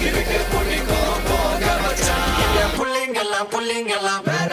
கிறுக்கு பிடிக்கும் போக மச்சான் இங்க புள்ளிங்கெல்லாம் புள்ளிங்கெல்லாம். வேற